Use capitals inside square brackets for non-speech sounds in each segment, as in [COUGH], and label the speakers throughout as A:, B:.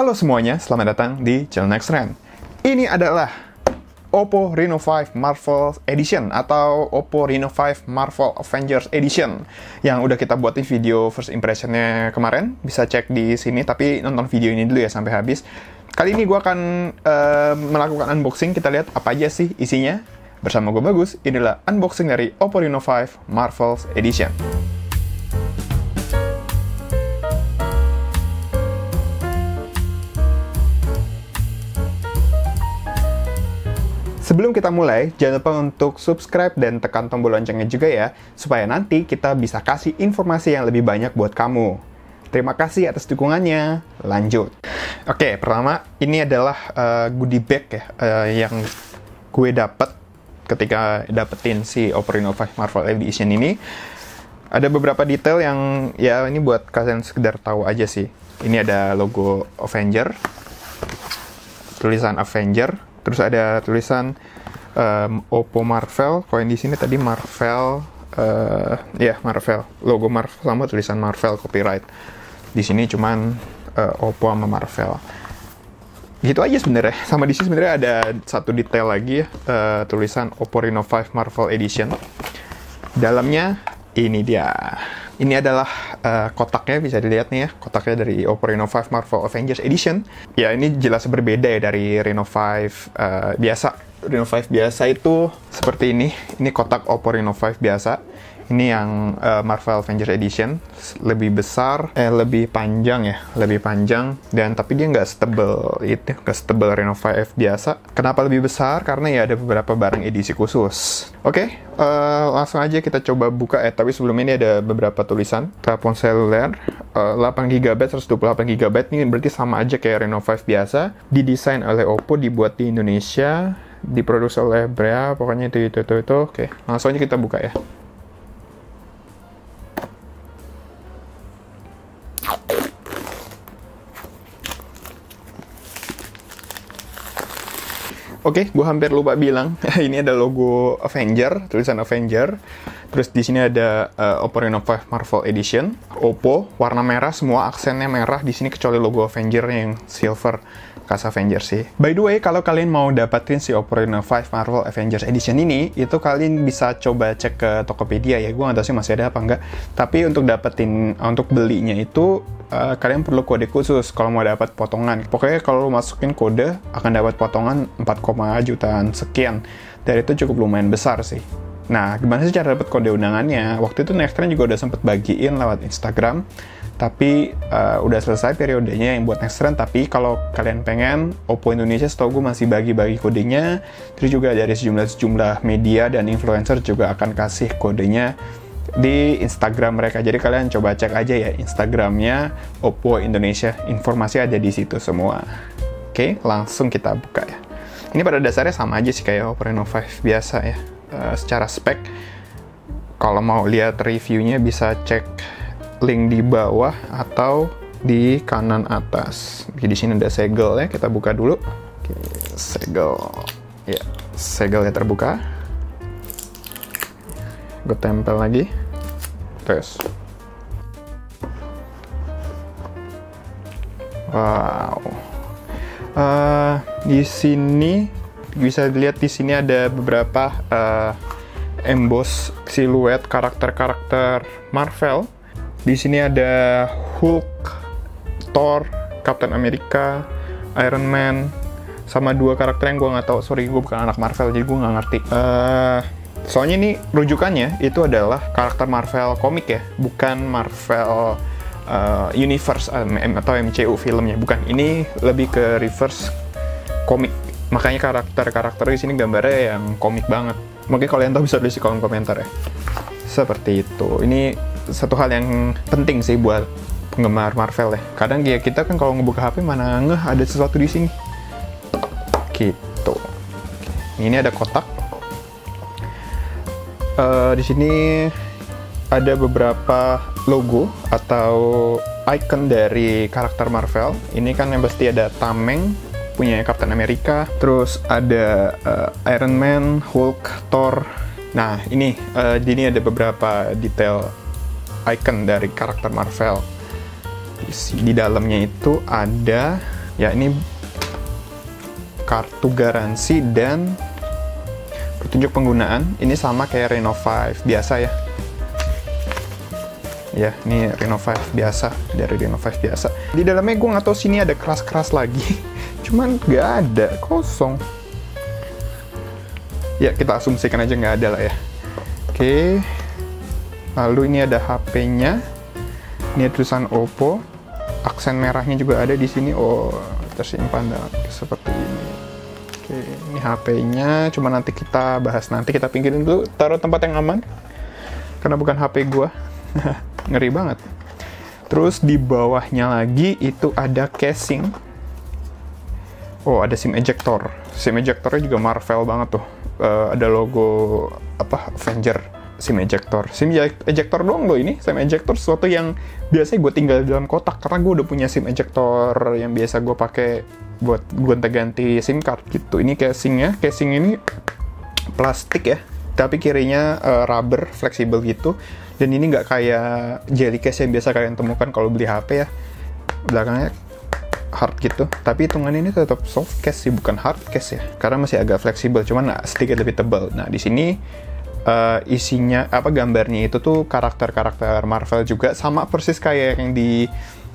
A: Halo semuanya, selamat datang di channel Next Trend. Ini adalah Oppo Reno 5 Marvel Edition atau Oppo Reno 5 Marvel Avengers Edition yang udah kita buatin video first impressionnya kemarin. Bisa cek di sini, tapi nonton video ini dulu ya sampai habis. Kali ini gue akan uh, melakukan unboxing. Kita lihat apa aja sih isinya. Bersama gue Bagus, inilah unboxing dari Oppo Reno 5 Marvel Edition. Sebelum kita mulai, jangan lupa untuk subscribe dan tekan tombol loncengnya juga ya, supaya nanti kita bisa kasih informasi yang lebih banyak buat kamu. Terima kasih atas dukungannya. Lanjut. Oke, pertama ini adalah uh, goodie bag ya, uh, yang gue dapet ketika dapetin si Oppo Reno 5 Marvel Edition ini. Ada beberapa detail yang ya ini buat kalian sekedar tahu aja sih. Ini ada logo Avenger, tulisan Avenger, terus ada tulisan um, Oppo Marvel. Yang di sini tadi Marvel uh, ya yeah, Marvel. Logo Marvel sama tulisan Marvel copyright. Di sini cuman uh, Oppo sama Marvel. Gitu aja sebenarnya. Sama di sini sebenarnya ada satu detail lagi uh, tulisan Oppo Reno 5 Marvel Edition. Dalamnya ini dia ini adalah uh, kotaknya bisa dilihat nih ya. Kotaknya dari Oppo Reno 5 Marvel Avengers Edition. Ya ini jelas berbeda ya dari Reno 5 uh, biasa. Reno 5 biasa itu seperti ini. Ini kotak Oppo Reno 5 biasa ini yang uh, Marvel Avengers Edition lebih besar, eh lebih panjang ya, lebih panjang dan tapi dia nggak setebel itu, nggak setebel Reno 5 biasa. Kenapa lebih besar? Karena ya ada beberapa barang edisi khusus. Oke, okay, uh, eh, langsung aja kita coba buka eh tapi sebelum ini ada beberapa tulisan. Telepon seluler uh, 8 GB 128 GB ini berarti sama aja kayak Reno 5 biasa. Didesain oleh Oppo, dibuat di Indonesia, diproduksi oleh Brea, pokoknya itu itu itu itu. Oke, langsung aja kita buka ya. Oke, okay, gue hampir lupa bilang. [LAUGHS] ini ada logo Avenger, tulisan Avenger. Terus di sini ada uh, Oppo Reno 5 Marvel Edition. Oppo warna merah, semua aksennya merah di sini kecuali logo Avenger yang silver khas Avengers sih. By the way, kalau kalian mau dapetin si Oppo Reno 5 Marvel Avengers Edition ini, itu kalian bisa coba cek ke Tokopedia ya. Gue nggak tahu sih masih ada apa enggak. Tapi untuk dapetin, untuk belinya itu, uh, kalian perlu kode khusus kalau mau dapat potongan. Pokoknya kalau masukin kode, akan dapat potongan 4, jutaan sekian. Dan itu cukup lumayan besar sih. Nah, gimana sih cara dapat kode undangannya? Waktu itu Nexttrend juga udah sempet bagiin lewat Instagram tapi uh, udah selesai periodenya yang buat next trend tapi kalau kalian pengen Oppo Indonesia setahu gue masih bagi-bagi kodenya terus juga dari sejumlah-sejumlah media dan influencer juga akan kasih kodenya di Instagram mereka. Jadi kalian coba cek aja ya Instagramnya Oppo Indonesia. Informasi ada di situ semua. Oke langsung kita buka ya. Ini pada dasarnya sama aja sih kayak Oppo Reno 5 biasa ya uh, secara spek kalau mau lihat reviewnya bisa cek link di bawah atau di kanan atas. Oke, di sini ada segel ya, kita buka dulu. Oke, segel. Ya, segelnya terbuka. Gue tempel lagi. Terus. Wow. Uh, di sini bisa dilihat di sini ada beberapa uh, emboss siluet karakter-karakter Marvel di sini ada Hulk, Thor, Captain America, Iron Man, sama dua karakter yang gue nggak tahu. Sorry, gue bukan anak Marvel, jadi gue nggak ngerti. Uh, soalnya ini rujukannya itu adalah karakter Marvel komik ya, bukan Marvel uh, Universe uh, atau MCU filmnya. Bukan, ini lebih ke reverse komik. Makanya karakter-karakter di sini gambarnya yang komik banget. Mungkin kalian tahu bisa tulis di kolom komentar ya. Seperti itu. Ini satu hal yang penting sih buat penggemar Marvel ya. Kadang ya kita kan kalau ngebuka HP mana ngeh ada sesuatu di sini. Gitu. Ini ada kotak. Uh, di sini ada beberapa logo atau icon dari karakter Marvel. Ini kan yang pasti ada Tameng punya Captain America, terus ada uh, Iron Man, Hulk, Thor. Nah, ini uh, ini ada beberapa detail icon dari karakter Marvel. Di dalamnya itu ada Ya, ini kartu garansi dan petunjuk penggunaan. Ini sama kayak Reno 5 biasa ya. Ya, ini Reno 5 biasa, dari Reno 5 biasa. Di dalamnya gue nggak tahu sini ada keras-keras lagi. [LAUGHS] Cuman nggak ada, kosong. Ya, kita asumsikan aja nggak ada lah ya. Oke. Lalu ini ada HP-nya. Ini tulisan Oppo. Aksen merahnya juga ada di sini. Oh, tersimpan dalam seperti ini. Oke, ini HP-nya. Cuma nanti kita bahas nanti. Kita pinggirin dulu. Taruh tempat yang aman. Karena bukan HP gua. [LAUGHS] Ngeri banget. Terus di bawahnya lagi itu ada casing. Oh, ada SIM ejector. SIM ejectornya juga Marvel banget tuh. Uh, ada logo apa Avenger SIM ejector. SIM ejector doang loh ini. SIM ejector sesuatu yang biasanya gue tinggal dalam kotak karena gue udah punya SIM ejector yang biasa gue pakai buat gonta-ganti SIM card gitu. Ini casingnya, casing ini plastik ya, tapi kirinya uh, rubber fleksibel gitu. Dan ini nggak kayak jelly case yang biasa kalian temukan kalau beli HP ya. Belakangnya hard gitu. Tapi hitungannya ini tetap soft case sih, bukan hard case ya. Karena masih agak fleksibel, cuman nah, sedikit lebih tebal. Nah, di sini uh, isinya apa gambarnya itu tuh karakter-karakter Marvel juga sama persis kayak yang di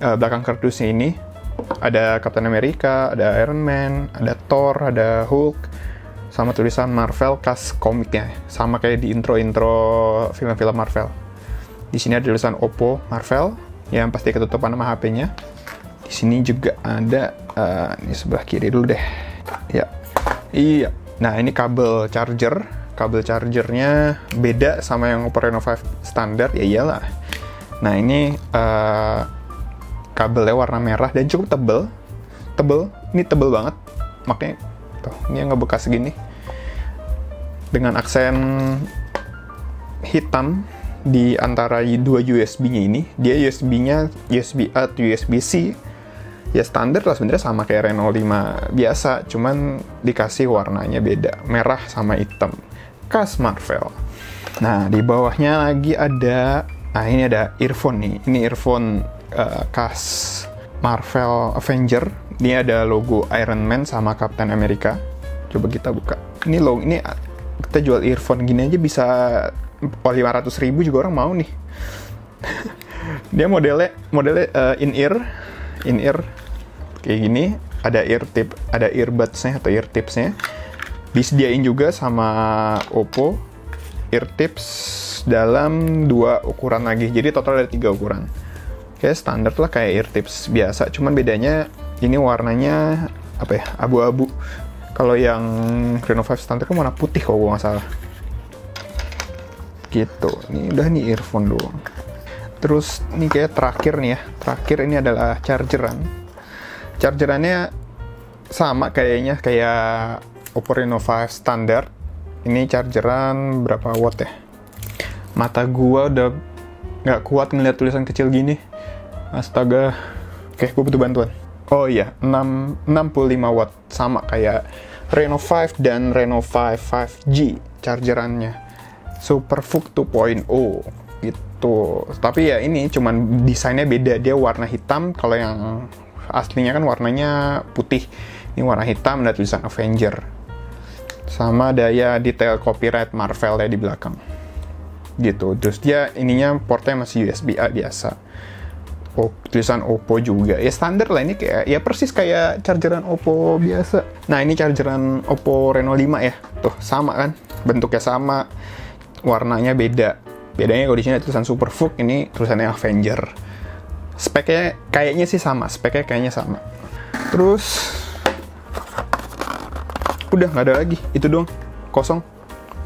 A: uh, belakang kardusnya ini. Ada Captain America, ada Iron Man, ada Thor, ada Hulk, sama tulisan Marvel khas komiknya, sama kayak di intro-intro film-film Marvel. Di sini ada tulisan Oppo Marvel yang pasti ketutupan nama HP-nya. Di sini juga ada uh, ini sebelah kiri dulu deh. Ya. Iya. Nah, ini kabel charger. Kabel chargernya beda sama yang Oppo Reno 5 standar. Ya iyalah. Nah, ini uh, kabelnya warna merah dan cukup tebel. Tebel. Ini tebel banget. Makanya tuh, ini yang ngebekas segini. Dengan aksen hitam di antara dua USB-nya ini, dia USB-nya USB A atau USB-C. Ya standar lah sebenarnya sama kayak Reno 5 biasa, cuman dikasih warnanya beda, merah sama hitam. Khas Marvel. Nah, di bawahnya lagi ada nah ini ada earphone nih. Ini earphone uh, khas Marvel Avenger. Ini ada logo Iron Man sama Captain America. Coba kita buka. Ini logo ini kita jual earphone gini aja bisa oh, 500 ribu juga orang mau nih [LAUGHS] dia modelnya modelnya uh, in ear in ear kayak gini ada ear tip ada earbudsnya atau ear tipsnya. Disediain juga sama Oppo ear tips dalam dua ukuran lagi. Jadi total ada tiga ukuran. Kayak standar lah kayak ear tips biasa. Cuman bedanya ini warnanya apa ya abu-abu. Kalau yang Reno 5 standar kan warna putih kalau gue nggak salah. Gitu. Ini udah nih earphone doang terus ini kayak terakhir nih ya. Terakhir ini adalah chargeran chargerannya sama kayaknya kayak Oppo Reno 5 standar. Ini chargeran berapa watt ya? Mata gua udah nggak kuat ngeliat tulisan kecil gini. Astaga. Oke gua butuh bantuan. Oh iya 6, 65 watt. Sama kayak Reno 5 dan Reno 5 5G chargerannya. Superfook 2.0 gitu. Tapi ya ini cuman desainnya beda. Dia warna hitam kalau yang aslinya kan warnanya putih. Ini warna hitam dan tulisan Avenger. Sama daya detail copyright Marvel ya di belakang. Gitu. Terus dia ininya portnya masih USB A biasa. Oh, tulisan Oppo juga. Ya standar lah ini kayak ya persis kayak chargeran Oppo biasa. Nah, ini chargeran Oppo Reno 5 ya. Tuh, sama kan? Bentuknya sama warnanya beda. Bedanya kalau di sini tulisan Superfook, ini tulisannya Avenger. Speknya kayaknya sih sama, speknya kayaknya sama. Terus udah nggak ada lagi, itu dong kosong.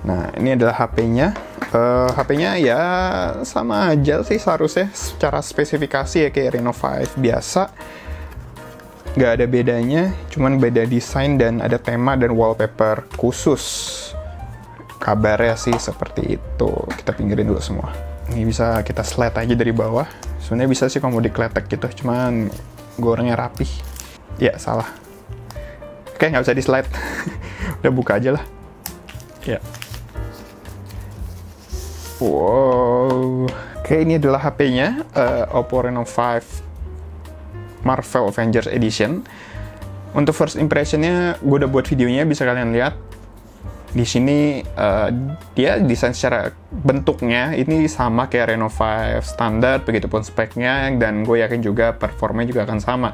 A: Nah ini adalah HP-nya. Uh, HP-nya ya sama aja sih seharusnya secara spesifikasi ya kayak Reno 5 biasa nggak ada bedanya, cuman beda desain dan ada tema dan wallpaper khusus kabarnya sih seperti itu kita pinggirin dulu semua ini bisa kita slide aja dari bawah. Sebenarnya bisa sih kalau mau dikletek gitu cuman gorengnya rapih. Ya salah. Oke nggak bisa di slide [LAUGHS] udah buka aja lah. Ya. Wow. Oke ini adalah HP-nya uh, Oppo Reno 5 Marvel Avengers Edition. Untuk first impressionnya, gue udah buat videonya, bisa kalian lihat. Di sini uh, dia desain secara bentuknya ini sama kayak Reno 5 standar, begitupun speknya, dan gue yakin juga performanya juga akan sama.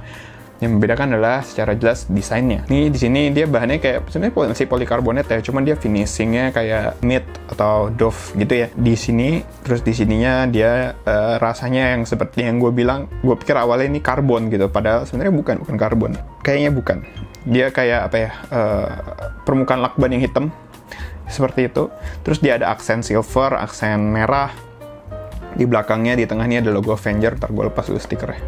A: Yang membedakan adalah secara jelas desainnya. Nih di sini dia bahannya kayak sebenarnya masih polikarbonat ya, cuman dia finishingnya kayak matte atau doff gitu ya. Di sini terus di sininya dia uh, rasanya yang seperti yang gue bilang, gue pikir awalnya ini karbon gitu, padahal sebenarnya bukan bukan karbon. Kayaknya bukan. Dia kayak apa ya? Uh, permukaan lakban yang hitam seperti itu. Terus dia ada aksen silver, aksen merah. Di belakangnya, di tengah ini ada logo Avenger. Ntar gue lepas dulu stikernya.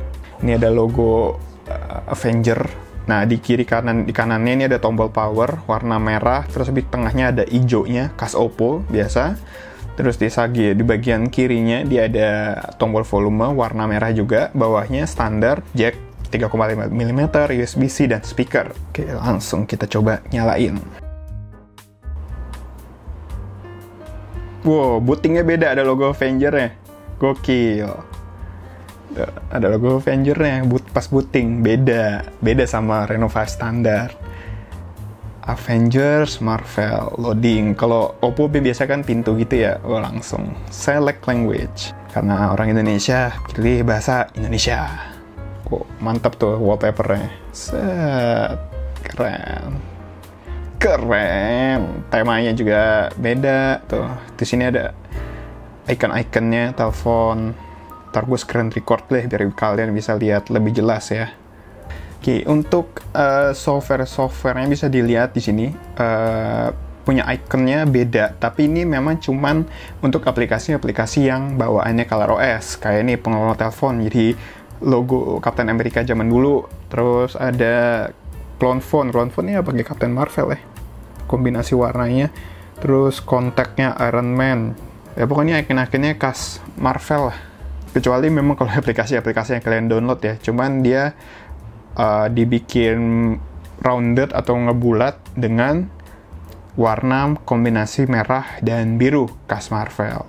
A: Ini ada logo uh, Avenger. Nah, di kiri kanan di kanannya ini ada tombol power warna merah, terus di tengahnya ada hijaunya, khas Oppo biasa. Terus di sagi di bagian kirinya dia ada tombol volume warna merah juga, bawahnya standar jack 3,5 mm, USB-C dan speaker. Oke, langsung kita coba nyalain. Wow, bootingnya beda, ada logo Avenger-nya. Gokil. Ada logo Avenger-nya boot, pas booting. Beda. Beda sama Reno 5 standar Avengers Marvel loading. Kalau Oppo biasa kan pintu gitu ya. Oh, langsung select language. Karena orang Indonesia pilih bahasa Indonesia. Kok mantap tuh wallpapernya. Set. Keren keren. Temanya juga beda tuh. Di sini ada icon-iconnya telepon. Ntar screen record deh biar kalian bisa lihat lebih jelas ya. Oke, untuk uh, software-softwarenya bisa dilihat di sini uh, punya ikonnya beda, tapi ini memang cuman untuk aplikasi-aplikasi yang bawaannya Color OS, kayak ini pengelola telepon, jadi logo Captain America zaman dulu, terus ada clone phone. Ini apa pakai Captain Marvel ya, kombinasi warnanya, terus kontaknya Iron Man, ya pokoknya icon-iconnya khas Marvel lah. Kecuali memang kalau [LAUGHS] aplikasi-aplikasi yang kalian download ya. Cuman dia uh, dibikin rounded atau ngebulat dengan warna kombinasi merah dan biru khas Marvel.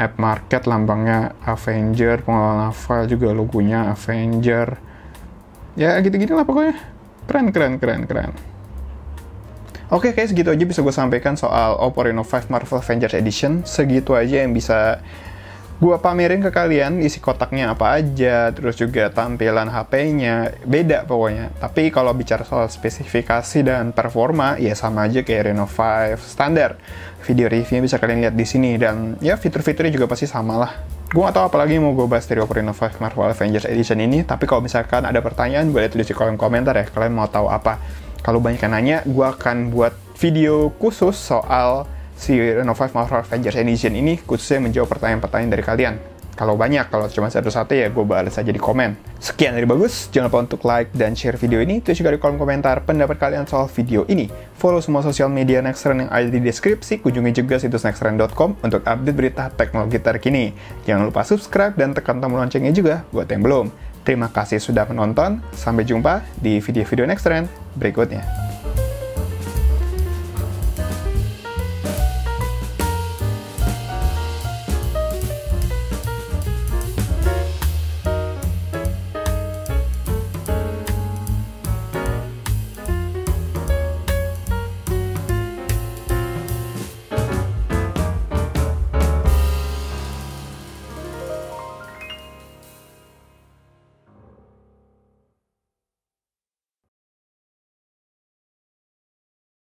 A: App market lambangnya Avenger pengelola file juga logonya Avenger. Ya gitu-gitu lah pokoknya keren keren keren keren Oke, okay, kayak segitu aja bisa gue sampaikan soal Oppo Reno 5 Marvel Avengers Edition. Segitu aja yang bisa gua pamerin ke kalian isi kotaknya apa aja, terus juga tampilan HP-nya, beda pokoknya. Tapi kalau bicara soal spesifikasi dan performa, ya sama aja kayak Reno 5 standar. Video reviewnya bisa kalian lihat di sini dan ya fitur-fiturnya juga pasti sama lah. Gue gak tau apalagi mau gue bahas dari Oppo Reno 5 Marvel Avengers Edition ini, tapi kalau misalkan ada pertanyaan, boleh tulis di kolom komentar ya, kalian mau tahu apa. Kalau banyak yang nanya, gue akan buat video khusus soal si Reno 5 Marvel Avengers Edition ini khususnya menjawab pertanyaan-pertanyaan dari kalian. Kalau banyak, kalau cuma satu-satu ya gue balas aja di komen. Sekian dari Bagus, jangan lupa untuk like dan share video ini, terus juga di kolom komentar pendapat kalian soal video ini. Follow semua sosial media Nexttrend yang ada di deskripsi, kunjungi juga situs nexttrend.com untuk update berita teknologi terkini. Jangan lupa subscribe dan tekan tombol loncengnya juga buat yang belum. Terima kasih sudah menonton, sampai jumpa di video-video Nexttrend berikutnya.